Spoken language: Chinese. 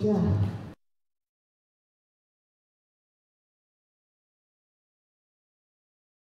这样。